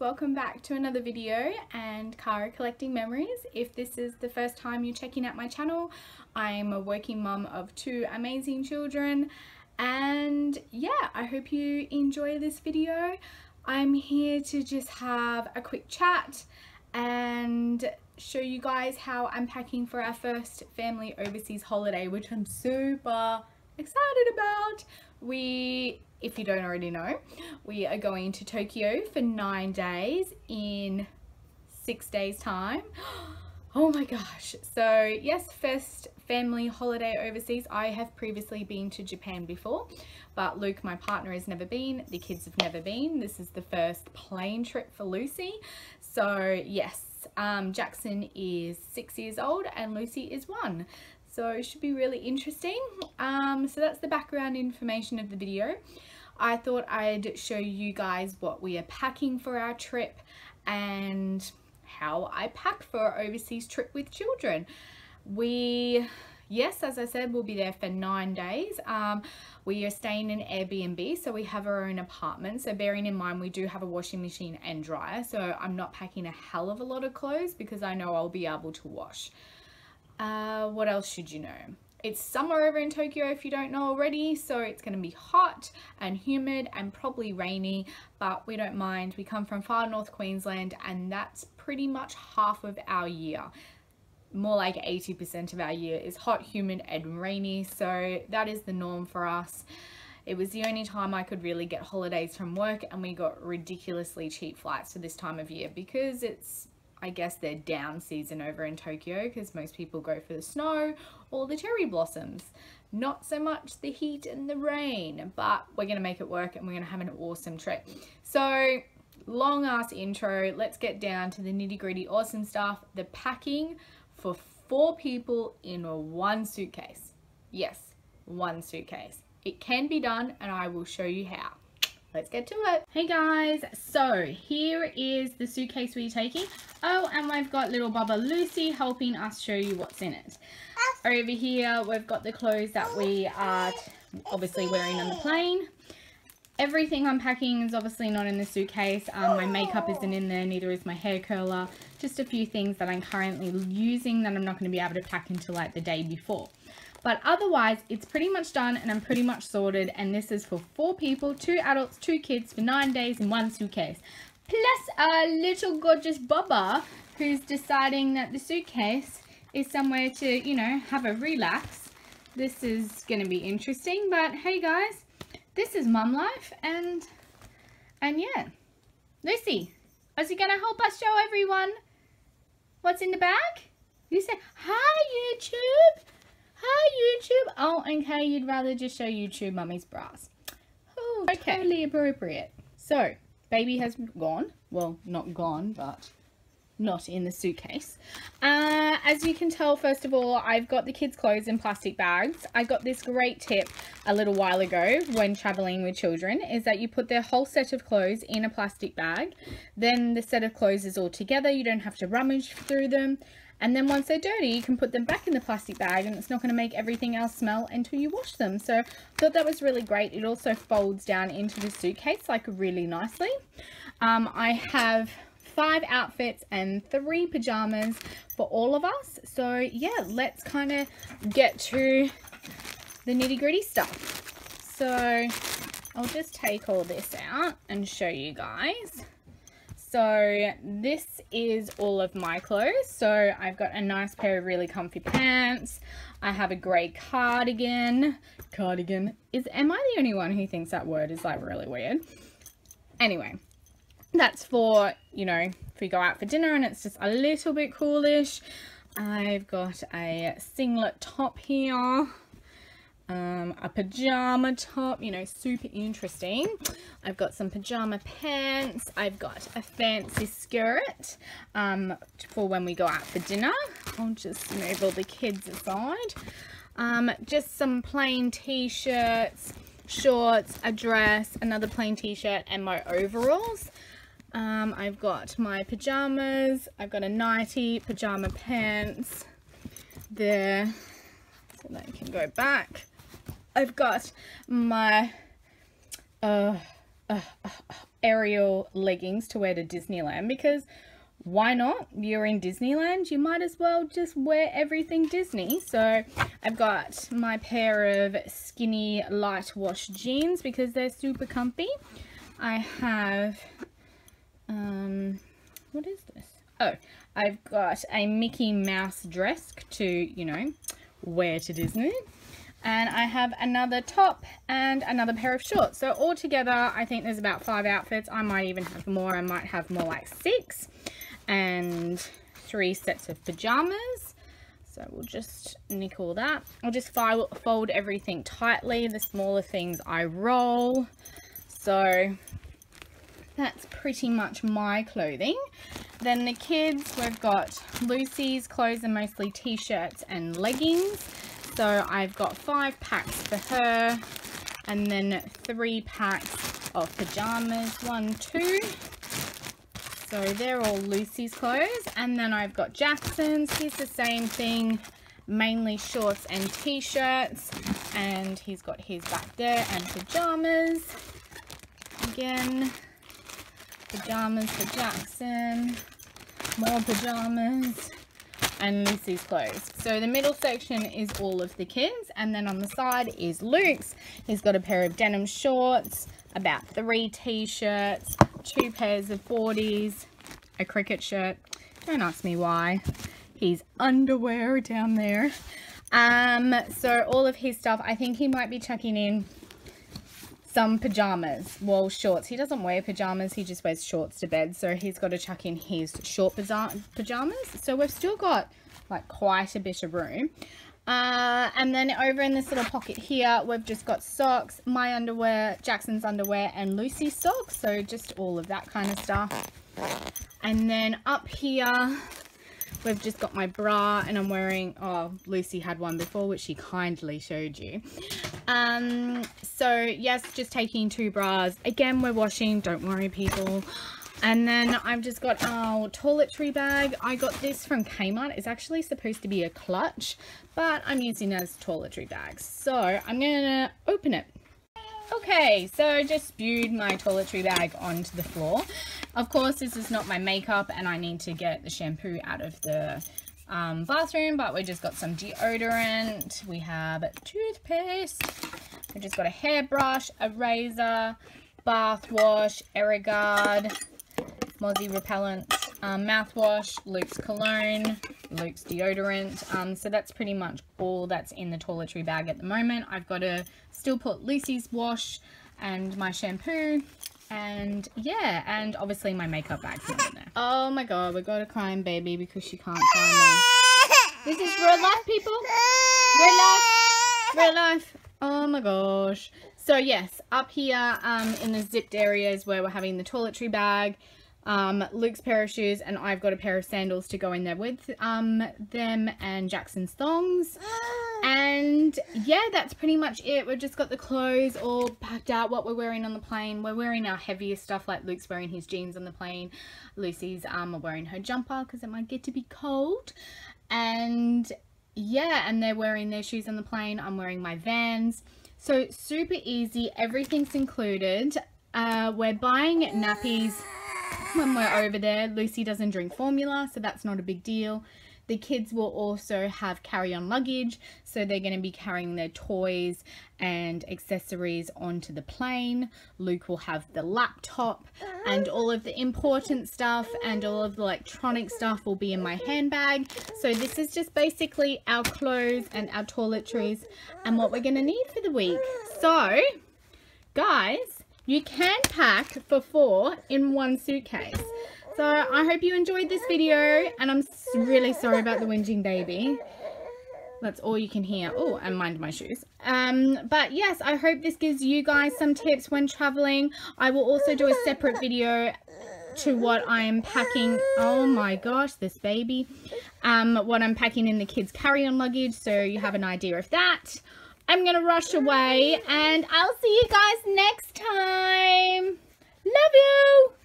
welcome back to another video and Cara Collecting Memories. If this is the first time you're checking out my channel, I'm a working mum of two amazing children and yeah, I hope you enjoy this video. I'm here to just have a quick chat and show you guys how I'm packing for our first family overseas holiday, which I'm super excited about. We if you don't already know, we are going to Tokyo for nine days in six days time. Oh my gosh. So yes, first family holiday overseas. I have previously been to Japan before, but Luke, my partner, has never been. The kids have never been. This is the first plane trip for Lucy. So yes, um, Jackson is six years old and Lucy is one so it should be really interesting um, so that's the background information of the video I thought I'd show you guys what we are packing for our trip and how I pack for overseas trip with children. We, yes, as I said, we'll be there for nine days. Um, we are staying in Airbnb, so we have our own apartment. So bearing in mind, we do have a washing machine and dryer. So I'm not packing a hell of a lot of clothes because I know I'll be able to wash. Uh, what else should you know? It's summer over in Tokyo if you don't know already, so it's going to be hot and humid and probably rainy, but we don't mind. We come from far north Queensland and that's pretty much half of our year. More like 80% of our year is hot, humid and rainy, so that is the norm for us. It was the only time I could really get holidays from work and we got ridiculously cheap flights for this time of year because it's I guess their down season over in Tokyo because most people go for the snow or the cherry blossoms. Not so much the heat and the rain, but we're going to make it work and we're going to have an awesome trip. So long ass intro, let's get down to the nitty gritty awesome stuff. The packing for four people in one suitcase. Yes, one suitcase. It can be done and I will show you how let's get to it. Hey guys, so here is the suitcase we're taking. Oh, and we've got little Bubba Lucy helping us show you what's in it. Over here, we've got the clothes that we are obviously wearing on the plane. Everything I'm packing is obviously not in the suitcase. Um, my makeup isn't in there, neither is my hair curler. Just a few things that I'm currently using that I'm not going to be able to pack until like the day before. But otherwise, it's pretty much done and I'm pretty much sorted. And this is for four people, two adults, two kids for nine days in one suitcase. Plus a little gorgeous Bubba who's deciding that the suitcase is somewhere to, you know, have a relax. This is going to be interesting. But hey guys, this is mum life and, and yeah. Lucy, is he going to help us show everyone what's in the bag? You say, hi YouTube. Hi YouTube. Oh, okay, you'd rather just show YouTube mummy's bras. Oh, okay. totally appropriate. So, baby has gone. Well, not gone, but not in the suitcase. Uh, as you can tell, first of all, I've got the kids' clothes in plastic bags. I got this great tip a little while ago when traveling with children, is that you put their whole set of clothes in a plastic bag. Then the set of clothes is all together. You don't have to rummage through them. And then once they're dirty, you can put them back in the plastic bag and it's not going to make everything else smell until you wash them. So I thought that was really great. It also folds down into the suitcase like really nicely. Um, I have five outfits and three pajamas for all of us. So yeah, let's kind of get to the nitty gritty stuff. So I'll just take all this out and show you guys. So this is all of my clothes. So I've got a nice pair of really comfy pants. I have a grey cardigan. Cardigan. Is Am I the only one who thinks that word is like really weird? Anyway, that's for, you know, if we go out for dinner and it's just a little bit coolish. I've got a singlet top here um, a pajama top, you know, super interesting. I've got some pajama pants. I've got a fancy skirt um, for when we go out for dinner. I'll just move all the kids aside. Um, just some plain t-shirts, shorts, a dress, another plain t-shirt, and my overalls. Um, I've got my pajamas. I've got a nightie, pajama pants. There, so that can go back. I've got my uh, uh, uh, Ariel leggings to wear to Disneyland because why not? You're in Disneyland, you might as well just wear everything Disney. So I've got my pair of skinny light wash jeans because they're super comfy. I have, um, what is this? Oh, I've got a Mickey Mouse dress to, you know, wear to Disney. And I have another top and another pair of shorts. So altogether, I think there's about five outfits. I might even have more. I might have more like six and three sets of pajamas. So we'll just nickel that. I'll just fold everything tightly. The smaller things I roll. So that's pretty much my clothing. Then the kids, we've got Lucy's clothes are mostly t-shirts and leggings. So I've got five packs for her and then three packs of pajamas. One, two, so they're all Lucy's clothes. And then I've got Jackson's. He's the same thing, mainly shorts and t-shirts. And he's got his back there and pajamas. Again, pajamas for Jackson. More pajamas and Lucy's clothes. So the middle section is all of the kids and then on the side is Luke's. He's got a pair of denim shorts, about three t-shirts, two pairs of boardies, a cricket shirt. Don't ask me why. His underwear down there. Um, so all of his stuff, I think he might be chucking in some pajamas, well shorts. He doesn't wear pajamas, he just wears shorts to bed. So he's got to chuck in his short pajamas. So we've still got like quite a bit of room. Uh, and then over in this little pocket here, we've just got socks, my underwear, Jackson's underwear, and Lucy's socks. So just all of that kind of stuff. And then up here, we've just got my bra and I'm wearing, oh, Lucy had one before, which she kindly showed you. Um, so yes, just taking two bras. Again, we're washing, don't worry people. And then I've just got our toiletry bag. I got this from Kmart. It's actually supposed to be a clutch, but I'm using as toiletry bags. So I'm to open it. Okay, so I just spewed my toiletry bag onto the floor. Of course, this is not my makeup and I need to get the shampoo out of the um, bathroom, but we just got some deodorant. We have toothpaste. We just got a hairbrush, a razor, bath wash, Aerogard, Mozzie repellent, um, mouthwash, Luke's cologne, Luke's deodorant. Um, so that's pretty much all that's in the toiletry bag at the moment. I've got to still put Lucy's wash and my shampoo and yeah and obviously my makeup bag's in there. Oh my god we got a crying baby because she can't find me. This is real life people. Real life. Real life oh my gosh so yes up here um in the zipped areas where we're having the toiletry bag um, Luke's pair of shoes and I've got a pair of sandals to go in there with um, them and Jackson's thongs. And yeah, that's pretty much it. We've just got the clothes all packed out, what we're wearing on the plane. We're wearing our heavier stuff like Luke's wearing his jeans on the plane. Lucy's um, wearing her jumper because it might get to be cold. And yeah, and they're wearing their shoes on the plane. I'm wearing my Vans. So super easy. Everything's included. Uh, we're buying nappies when we're over there. Lucy doesn't drink formula, so that's not a big deal. The kids will also have carry-on luggage, so they're going to be carrying their toys and accessories onto the plane. Luke will have the laptop and all of the important stuff and all of the electronic stuff will be in my handbag. So this is just basically our clothes and our toiletries and what we're going to need for the week. So, guys, you can pack for four in one suitcase. So I hope you enjoyed this video and I'm really sorry about the whinging baby. That's all you can hear. Oh, and mind my shoes. Um, but yes, I hope this gives you guys some tips when traveling. I will also do a separate video to what I'm packing. Oh my gosh, this baby. Um, what I'm packing in the kids' carry-on luggage so you have an idea of that. I'm going to rush away and I'll see you guys next time. Love you.